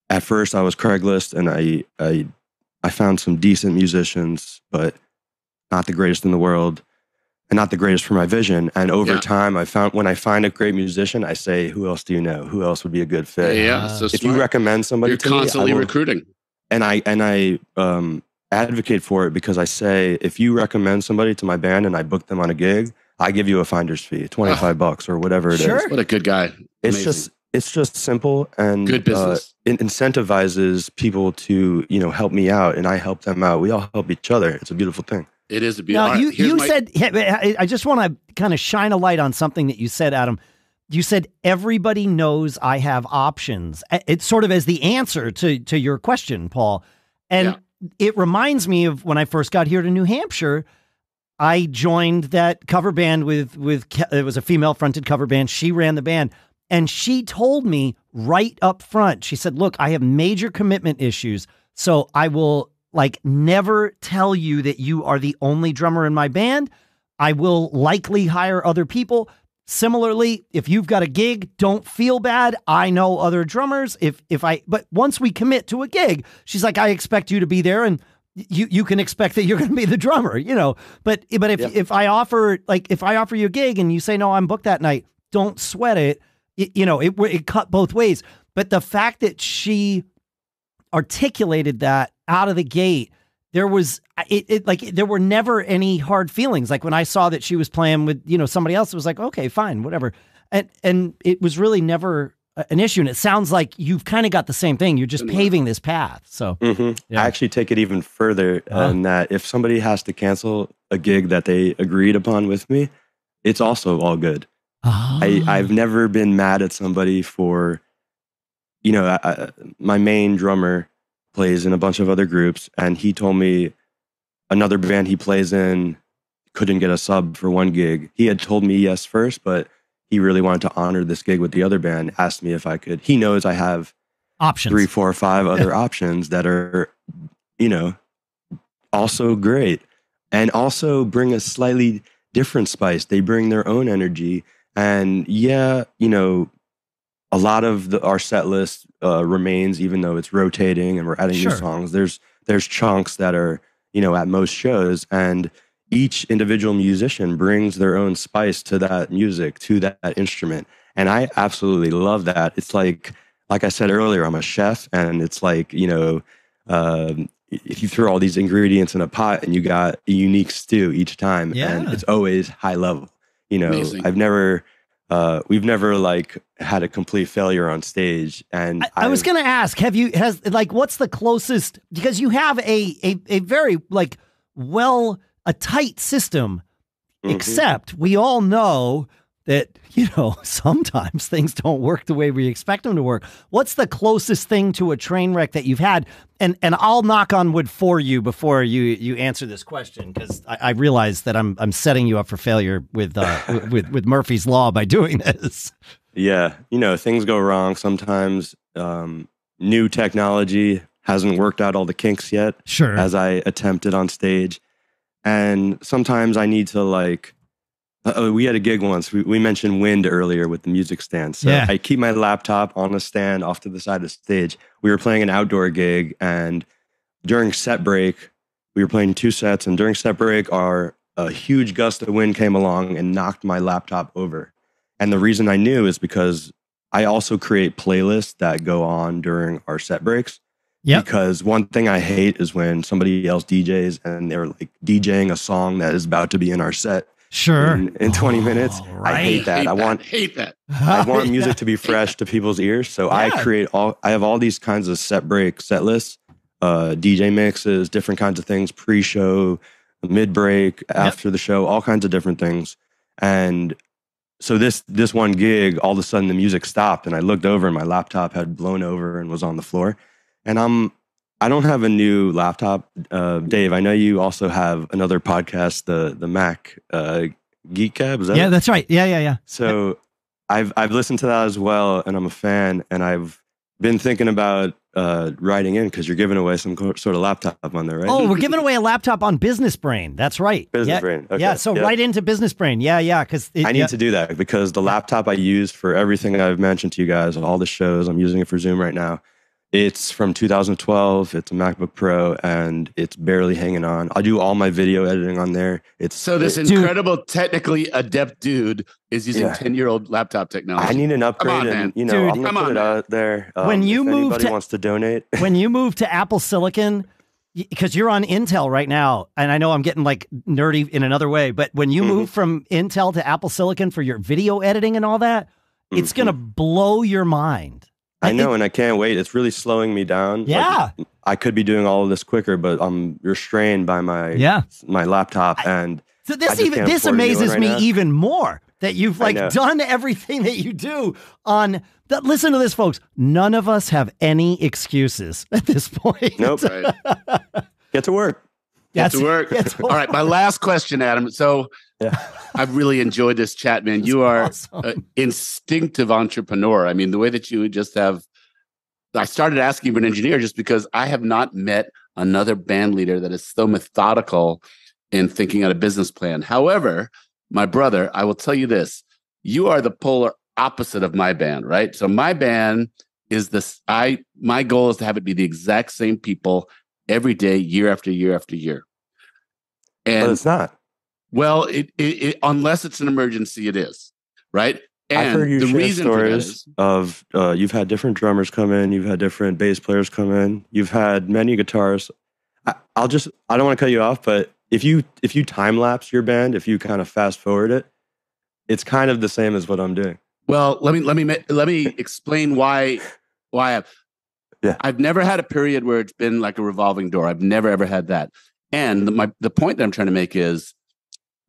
at first I was Craigslist and I, I I found some decent musicians, but not the greatest in the world and not the greatest for my vision. And over Yeah. time I found when I find a great musician, I say, who else do you know? Who else would be a good fit? yeah, Uh, so If you recommend somebody you're to me, I constantly will- recruiting. and I and I um, advocate for it because I say if you recommend somebody to my band and I book them on a gig, I give you a finder's fee, twenty five bucks or whatever it is. Sure. What a good guy. It's just it's just simple and good uh, business. it incentivizes people to you know help me out and I help them out. We all help each other. It's a beautiful thing. it is a Now, beautiful. you, you said, I I just want to kind of shine a light on something that you said, Adam. You said everybody knows I have options. It's sort of as the answer to, to your question, Paul. And it reminds me of when I first got here to New Hampshire. I joined that cover band with with it was a female fronted cover band. She ran the band, and she told me right up front. She said, "Look, I have major commitment issues, so I will like never tell you that you are the only drummer in my band. I will likely hire other people." Similarly, if you've got a gig, don't feel bad. I know other drummers. If if I but once we commit to a gig, she's like, I expect you to be there and you you can expect that you're going to be the drummer, you know. But but if Yep. if I offer like if I offer you a gig and you say no, I'm booked that night, don't sweat it. It- you know, it it cut both ways. But the fact that she articulated that out of the gate, there was it, it like there were never any hard feelings. Like when I saw that she was playing with you know somebody else, it was like okay, fine, whatever. And and it was really never an issue. And it sounds like you've kind of got the same thing. You're just paving this path. So hmm Yeah. I actually take it even further, Uh-huh. and that if somebody has to cancel a gig that they agreed upon with me, it's also all good. I, Ah. I've never been mad at somebody for, you know, I, I, my main drummer plays in a bunch of other groups, and he told me another band he plays in couldn't get a sub for one gig. He had told me yes first, but he really wanted to honor this gig with the other band. Asked me if I could. He knows I have options. three, four, or five other options that are, you know, also great and also bring a slightly different spice. They bring their own energy. And yeah, you know, a lot of the, our set list uh, remains, even though it's rotating and we're adding Sure. new songs. There's there's chunks that are you know at most shows, and each individual musician brings their own spice to that music, to that, instrument, and I absolutely love that. It's like like I said earlier, I'm a chef, and it's like you know. Um, if you throw all these ingredients in a pot and you got a unique stew each time, Yeah. and it's always high level. You know, Amazing. I've never, uh, we've never like had a complete failure on stage. And I, I was going to ask, have you has like what's the closest because you have a a a very like well a tight system Mhm. except we all know that you know sometimes things don't work the way we expect them to work. What's the closest thing to a train wreck that you've had? And and I'll knock on wood for you before you you answer this question because I, I realize that I'm I'm setting you up for failure with uh, with with Murphy's law by doing this. Yeah, you know, things go wrong sometimes. Um, new technology hasn't worked out all the kinks yet Sure. as I attempted on stage. And sometimes I need to like, uh, we had a gig once. We, we mentioned wind earlier with the music stand. So Yeah. I keep my laptop on a stand off to the side of the stage. We were playing an outdoor gig, and during set break, we were playing two sets. And during set break, our a huge gust of wind came along and knocked my laptop over. And the reason I knew is because I also create playlists that go on during our set breaks. Yep. Because one thing I hate is when somebody else DJs and they're like DJing a song that is about to be in our set Sure. in, in 20 minutes. Oh, I hate right. that. Hate I want hate that. I want music to be fresh to people's ears. So I create all I have all these kinds of set break set lists, uh, DJ mixes, different kinds of things, pre-show, mid-break, after the show, all kinds of different things. And so this this one gig, all of a sudden the music stopped and I looked over and my laptop had blown over and was on the floor. And I'm I don't have a new laptop. Uh, Dave, I know you also have another podcast, the the Mac uh, Geek Gab. Is that Yeah, it? that's right. Yeah, yeah, yeah. So I've I've listened to that as well, and I'm a fan, and I've been thinking about uh, writing in because you're giving away some sort of laptop on there, right? Oh, we're giving away a laptop on Business Brain. That's right. Business yeah, Brain. Okay. Yeah, so Yep. right into Business Brain. Yeah, yeah, because I need to do that because the laptop I use for everything I've mentioned to you guys, all the shows, I'm using it for Zoom right now. It's from 2012. It's a MacBook Pro, and it's barely hanging on. I do all my video editing on there. It's So this it- Dude. incredible, technically adept dude is using Yeah. ten year old laptop technology. I need an upgrade, on, and man. you know, Dude. I'm gonna Come put on, it out there. Um, When you if move anybody to- wants to donate, when you move to Apple Silicon, because you're on Intel right now, and I know I'm getting like nerdy in another way, but when you Mhm. move from Intel to Apple Silicon for your video editing and all that, it's Mhm. going to blow your mind. I It- know, and I can't wait. It's really slowing me down. Like, Yeah. I could be doing all of this quicker, but I'm restrained by my Yeah. my laptop, and So this even this afford a new one amazes right me now. even more that you've like done everything that you do on that listen to this folks none of us have any excuses at this point nope, Right. get to work. Get to work. that's All right, my last question, Adam. So Yeah. I've really enjoyed this chat, man. You are awesome. an instinctive entrepreneur. I mean, the way that you just have. I started asking for an engineer just because I have not met another band leader that is so methodical in thinking out a business plan. However, my brother, I will tell you this: you are the polar opposite of my band, right? So my band is this. I my goal is to have it be the exact same people every day, year after year after year. But And it's not. Well, it, it, it unless it's an emergency, it is right. And I've heard you the share reason stories is, of uh, you've had different drummers come in, you've had different bass players come in, you've had many guitars. I, I'll just I don't want to cut you off, but if you if you time lapse your band, if you kind of fast forward it, it's kind of the same as what I'm doing. well, let me let me let me explain why why I've Yeah. I've never had a period where it's been like a revolving door. I've never ever had that. And the, my the point that I'm trying to make is,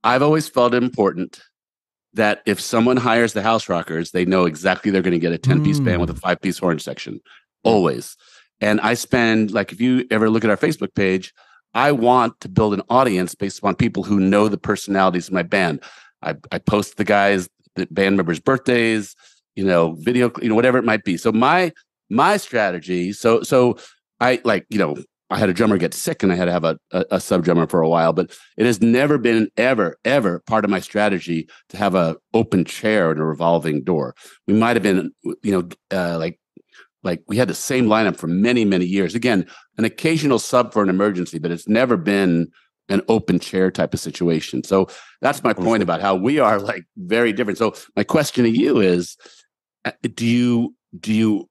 I've always felt it important that if someone hires the House Rockers, they know exactly they're going to get a 10 piece band with a mm. five piece horn section, always. And I spend like if you ever look at our Facebook page, I want to build an audience based upon people who know the personalities of my band. I, I post the guys, the band members' birthdays, you know, video, you know, whatever it might be. So my my strategy, so so I like, you know, I had a drummer get sick and I had to have a, a, a sub drummer for a while, but it has never been ever, ever part of my strategy to have a open chair and a revolving door. We might have been, you know, uh, like like we had the same lineup for many, many years. Again, an occasional sub for an emergency, but it's never been an open chair type of situation. So that's my point about how we are like very different. So my question to you is, uh, do you do you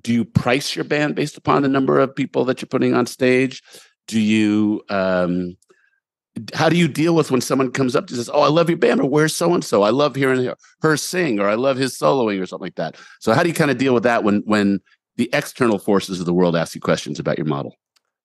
do you price your band based upon the number of people that you're putting on stage? Do you um, how do you deal with when someone comes up to says, "Oh, I love your band," or "Where's so and so? I love hearing her, sing," or "I love his soloing," or something like that. So, how do you kind of deal with that when when the external forces of the world ask you questions about your model?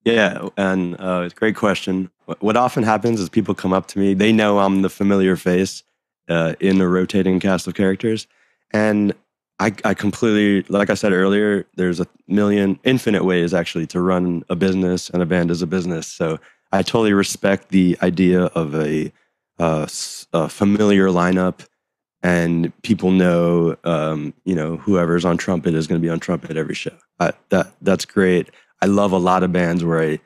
Yeah, and uh, it's a great question. What often happens is people come up to me. They know I'm the familiar face uh, in a rotating cast of characters, and I, I completely, like I said earlier, there's a million, infinite ways actually to run a business, and a band is a business. So I totally respect the idea of a, uh, a familiar lineup, and people know, um, you know, whoever's on trumpet is going to be on trumpet every show. I, that that's great. I love a lot of bands where I.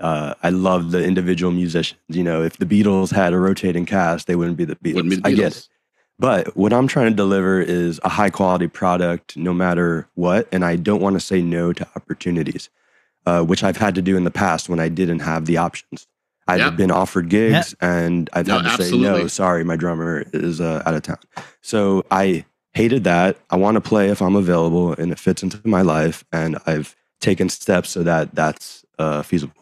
Uh, I love the individual musicians. You know, if the Beatles had a rotating cast, they wouldn't be the Beatles. Be the Beatles. I get it. But what I'm trying to deliver is a high quality product no matter what. And I don't want to say no to opportunities uh, which I've had to do in the past when I didn't have the options. I've yep. been offered gigs yep. and I've no, had to absolutely. say, no, sorry, my drummer is uh, out of town. So I hated that. I want to play if I'm available and it fits into my life. And I've taken steps so that that's uh, feasible.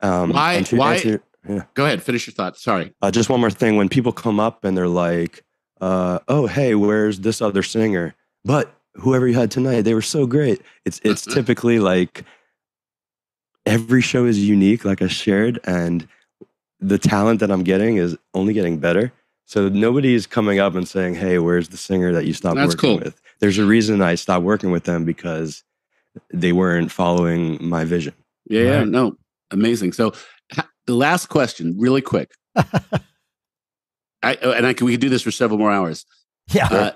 Um, why? Why? Answer, yeah. Go ahead, finish your thoughts. Sorry. Uh, just one more thing. When people come up and they're like, uh, oh, hey, where's this other singer? But whoever you had tonight, they were so great. It's, it's typically like, every show is unique, like I shared, and the talent that I'm getting is only getting better. So nobody's coming up and saying, "Hey, where's the singer that you stopped That's working cool. with?" There's a reason I stopped working with them because they weren't following my vision. Yeah, right? yeah no, amazing. So the last question, really quick. I and I can we could do this for several more hours. Yeah. Uh,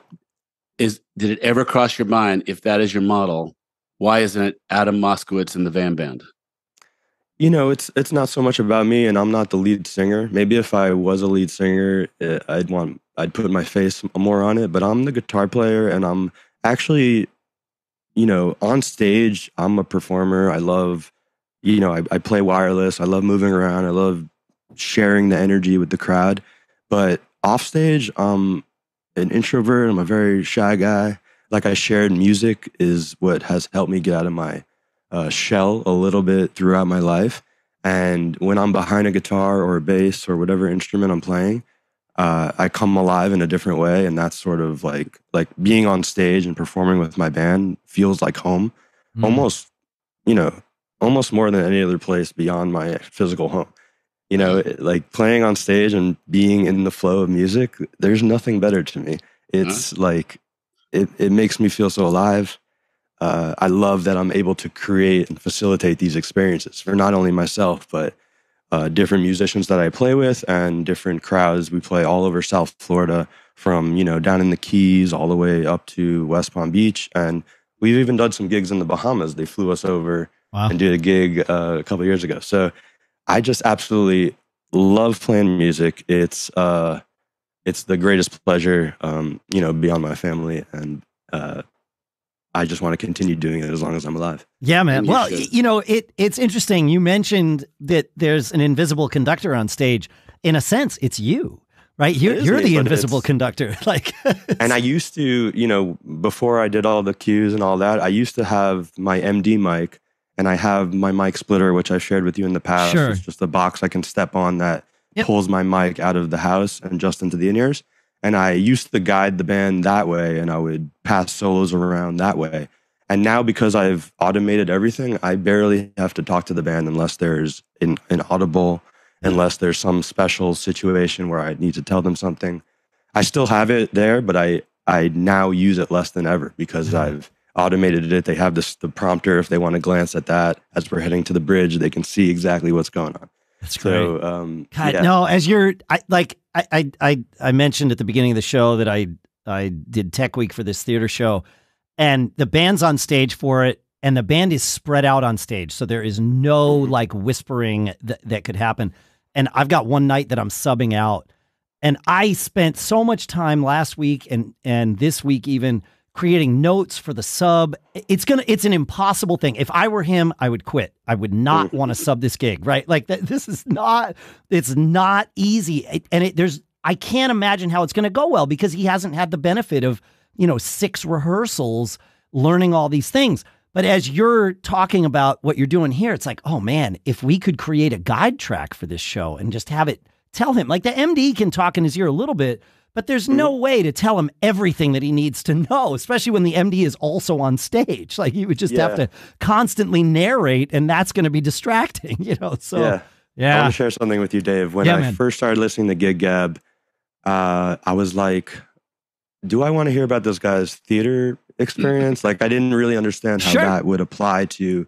is did it ever cross your mind if that is your model? Why isn't it Adam Moskowitz in the VAM Band? You know, it's it's not so much about me, and I'm not the lead singer. Maybe if I was a lead singer, eh, I'd want I'd put my face more on it. But I'm the guitar player, and I'm actually, you know, on stage. I'm a performer. I love, you know, I, I play wireless. I love moving around. I love sharing the energy with the crowd. But off stage, I'm an introvert. I'm a very shy guy. Like I shared, music is what has helped me get out of my uh, shell a little bit throughout my life. And when I'm behind a guitar or a bass or whatever instrument I'm playing, uh, I come alive in a different way, and that's sort of like like being on stage and performing with my band feels like home, mm. almost, you know, almost more than any other place beyond my physical home. You know, like playing on stage and being in the flow of music. There's nothing better to me. It's huh? like it it makes me feel so alive uh, I love that I'm able to create and facilitate these experiences for not only myself, but uh, different musicians that I play with and different crowds. We play all over South Florida, from you know down in the Keys all the way up to West Palm Beach, and we've even done some gigs in the Bahamas. They flew us over wow. and did a gig uh, a couple years ago. So I just absolutely love playing music. It's uh, it's the greatest pleasure, um, you know, beyond my family and uh, I just want to continue doing it as long as I'm alive. Yeah, man. You well, should. you know, it it's interesting. You mentioned that there's an invisible conductor on stage. In a sense, it's you, right? You're, you're me, the invisible conductor. Like, and I used to, you know, before I did all the cues and all that, I used to have my MD mic, and I have my mic splitter, which I shared with you in the past. Sure. It's just a box I can step on that yep. pulls my mic out of the house and just into the in ears. And I used to guide the band that way and I would pass solos around that way. And now because I've automated everything, I barely have to talk to the band unless there's an, an audible, unless there's some special situation where I need to tell them something. I still have it there, but I, I now use it less than ever because mm-hmm. I've automated it. They have this the prompter if they want to glance at that as we're heading to the bridge, they can see exactly what's going on. That's great. So, um, God, yeah. no, as you're I, like I, I I mentioned at the beginning of the show that I I did Tech Week for this theater show, and the band's on stage for it, and the band is spread out on stage, so there is no mm-hmm. like whispering that that could happen. And I've got one night that I'm subbing out, and I spent so much time last week and and this week even creating notes for the sub. It's gonna it's an impossible thing. If I were him, I would quit. I would not mm. want to sub this gig, right? Like th- this is not it's not easy. and it, there's I can't imagine how it's going to go well because he hasn't had the benefit of, you know, six rehearsals learning all these things. But as you're talking about what you're doing here, it's like, oh man, if we could create a guide track for this show and just have it tell him, like the MD can talk in his ear a little bit, but there's no Mm-hmm. way to tell him everything that he needs to know, especially when the MD is also on stage. Like you would just have to constantly narrate, and that's going to be distracting, you know? So, yeah. yeah. I yeah. want to share something with you, Dave. When Yeah, I man. first started listening to Gig Gab, uh, I was like, do I want to hear about this guy's theater experience? like, I didn't really understand how Sure. that would apply to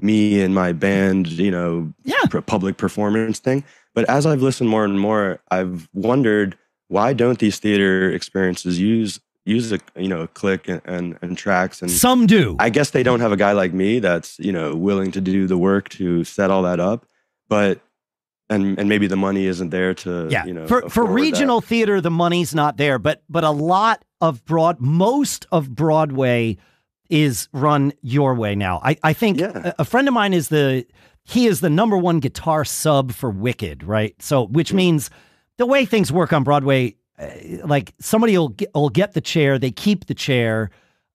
me and my band, you know, Yeah. public performance thing. But as I've listened more and more, I've wondered why don't these theater experiences use use a you know a click and, and, and tracks and Some do. I guess they don't have a guy like me that's you know willing to do the work to set all that up, but and and maybe the money isn't there to yeah. you know for for afford that. regional theater, the money's not there, but but a lot of broad, most of Broadway is run your way now. I I think Yeah. a, a friend of mine is the he is the number one guitar sub for Wicked, right? So which Hmm. means the way things work on Broadway, uh, like somebody will get, will get the chair, they keep the chair.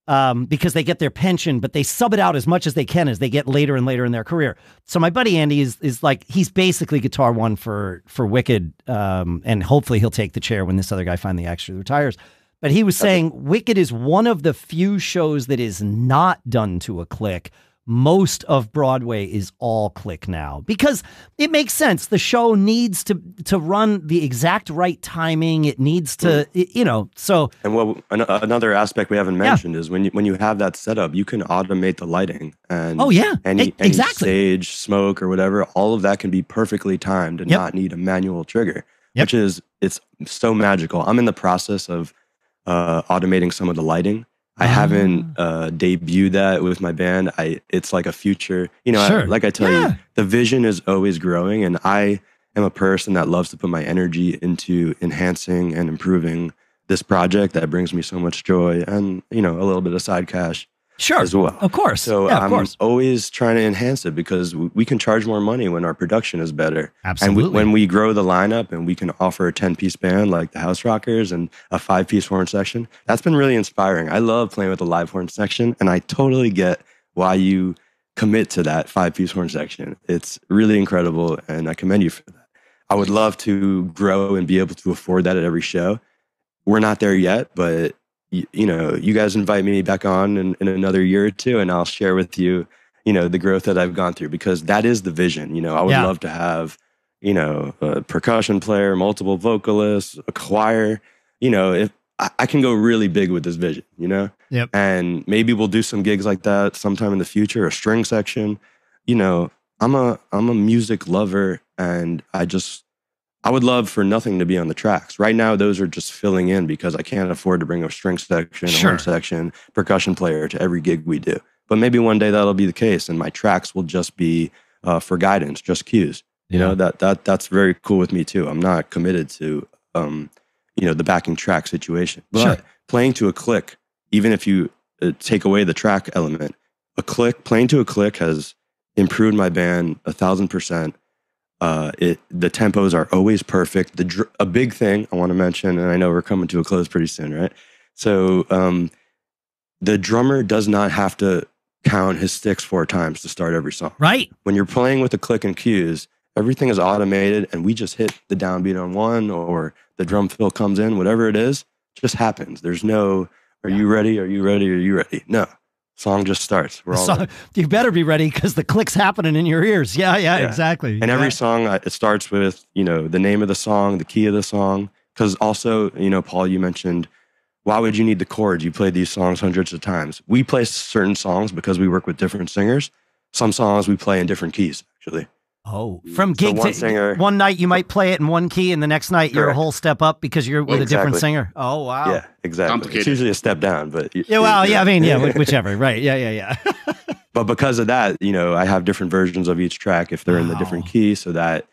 Um, because they get their pension, but they sub it out as much as they can as they get later and later in their career. So my buddy Andy is is like he's basically guitar one for for Wicked, um, and hopefully he'll take the chair when this other guy finally actually retires. But he was saying Wicked is one of the few shows that is not done to a click. Most of Broadway is all click now because it makes sense. The show needs to to run the exact right timing. It needs to, Hmm. you know. So And what an, another aspect we haven't Yeah. mentioned is when you when you have that setup, you can automate the lighting and Oh, yeah. any, E- any exactly. stage smoke or whatever. All of that can be perfectly timed and Yep. not need a manual trigger, Yep. which is it's so magical. I'm in the process of uh, automating some of the lighting. I Ah. haven't uh, debuted that with my band. I it's like a future, you know. I- like I tell Yeah. you, the vision is always growing, and I am a person that loves to put my energy into enhancing and improving this project that brings me so much joy and you know a little bit of side cash sure, as well. of course, So yeah, I'm course, always trying to enhance it because we can charge more money when our production is better. absolutely. And we, when we grow the lineup and we can offer a 10 piece band like the House Rockers and a five piece horn section, that's been really inspiring. I love playing with the live horn section and I totally get why you commit to that five piece horn section. It's really incredible and I commend you for that. I would love to grow and be able to afford that at every show. We're not there yet, but you, you know, you guys invite me back on in, in another year or two and I'll share with you, you know, the growth that I've gone through because that is the vision. You know, I would Yeah. love to have, you know, a percussion player, multiple vocalists, a choir. You know, if I, I can go really big with this vision, you know, Yep. and maybe we'll do some gigs like that sometime in the future, a string section. You know, I'm a I'm a music lover, and I just I would love for nothing to be on the tracks. Right now, those are just filling in because I can't afford to bring a string section, a Sure. horn section, percussion player to every gig we do. But maybe one day that'll be the case, and my tracks will just be uh, for guidance, just cues. You know that that that's very cool with me too. I'm not committed to um, you know the backing track situation, but Sure. playing to a click, even if you uh, take away the track element, a click playing to a click has improved my band a thousand percent. Uh, it the tempos are always perfect. The dr- a big thing I want to mention, and I know we're coming to a close pretty soon, right? So um, the drummer does not have to count his sticks four times to start every song. right. When you're playing with the click and cues, everything is automated, and we just hit the downbeat on one, or the drum fill comes in, whatever it is, just happens. There's no, are you ready? Are you ready? Are you ready? No, song just starts. We're all So ready. you better be ready because the click's happening in your ears. Yeah, yeah, Yeah. exactly. And every Yeah. song, uh, it starts with you know the name of the song, the key of the song. Because also, you know, Paul, you mentioned why would you need the chords? You played these songs hundreds of times. We play certain songs because we work with different singers. Some songs we play in different keys, actually. Oh, from So gig one to singer- one night you might play it in one key, and the next night you're a whole step up because you're with a different singer. Oh wow. Yeah, exactly. It's usually a step down, but y- Yeah, well, yeah, I mean, yeah, yeah. whichever, right? Yeah, yeah, yeah. but because of that, you know, I have different versions of each track if they're in the different key, so that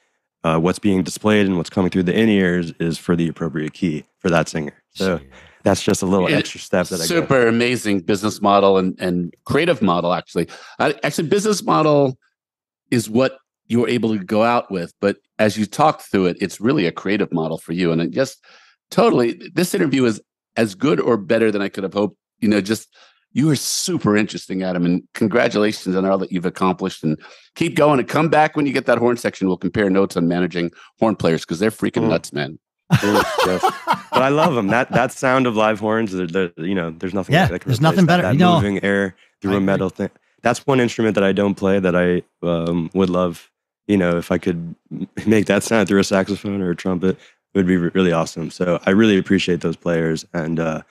uh, what's being displayed and what's coming through the in ears is for the appropriate key for that singer. So that's just a little It- extra step that I go. super amazing business model and, and creative model actually I, actually business model is what you were able to go out with but as you talk through it it's really a creative model for you and it just totally this interview is as good or better than i could have hoped you know just you are super interesting, Adam, and congratulations on all that you've accomplished. And keep going and come back when you get that horn section. We'll compare notes on managing horn players because they're freaking Mm. nuts, man. yes. But I love them. That that sound of live horns, they're- they're- you know, there's nothing. Yeah, that there's nothing better. That You know, moving air through I a agree. metal thing. That's one instrument that I don't play that I um, would love. You know, if I could make that sound through a saxophone or a trumpet, it would be really awesome. So I really appreciate those players, and uh,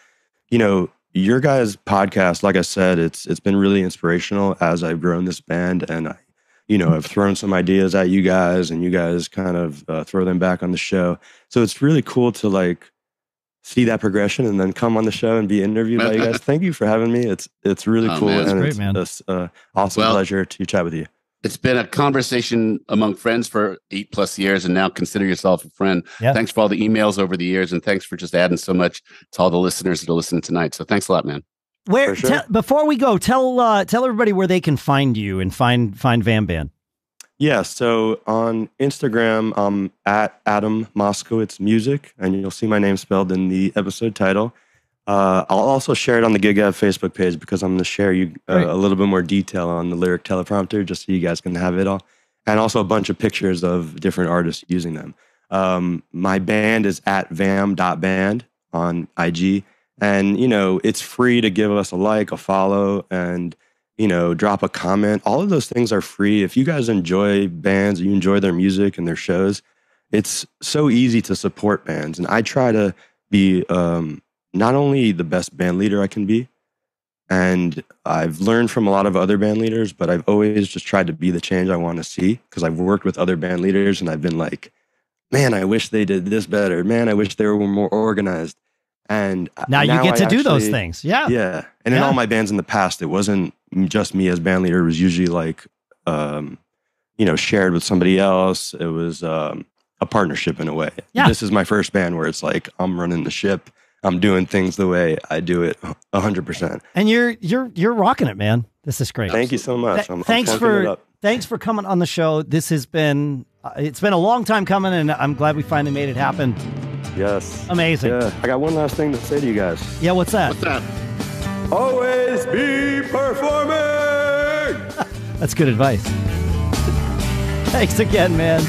you know, your guys' podcast. Like I said, it's it's been really inspirational as I've grown this band, and I, you know, I've thrown some ideas at you guys, and you guys kind of uh, throw them back on the show. So it's really cool to like see that progression and then come on the show and be interviewed by you guys. Thank you for having me. It's it's really Oh, cool man. and great, it's man. it's uh, awesome Well- pleasure to chat with you. It's been a conversation among friends for eight plus years, and now consider yourself a friend. Yeah. Thanks for all the emails over the years, and thanks for just adding so much to all the listeners that are listening tonight. So thanks a lot, man. Where sure. te- before we go, tell uh, tell everybody where they can find you and find find VAM Band. Yeah, so on Instagram, I'm at Adam Moskowitz Music, and you'll see my name spelled in the episode title. Uh, I'll also share it on the Gig Facebook page because I'm going to share you uh, a little bit more detail on the lyric teleprompter just so you guys can have it all. And also a bunch of pictures of different artists using them. Um, my band is at vam.band on IG. And, you know, it's free to give us a like, a follow, and you know, drop a comment. All of those things are free. If you guys enjoy bands, you enjoy their music and their shows, it's so easy to support bands. And I try to be um, not only the best band leader I can be, and I've learned from a lot of other band leaders, but I've always just tried to be the change I want to see because I've worked with other band leaders and I've been like, man, I wish they did this better. Man, I wish they were more organized. And uh, Now, you get I to do those things. Yeah. yeah. And in all my bands in the past, it wasn't just me as band leader. It was usually like, um, you know, shared with somebody else. It was um, a partnership in a way. Yeah. This is my first band where it's like I'm running the ship. I'm doing things the way I do it 100%. And you're you're you're rocking it, man. This is great. Thank you so much. Th- I'm, I'm thanks it for up. thanks for coming on the show. This has been uh, it's been a long time coming, and I'm glad we finally made it happen. Yes. Amazing. Yeah. Yeah. I got one last thing to say to you guys. Yeah, what's that? What's that? Always be performing. That's good advice. Thanks again, man.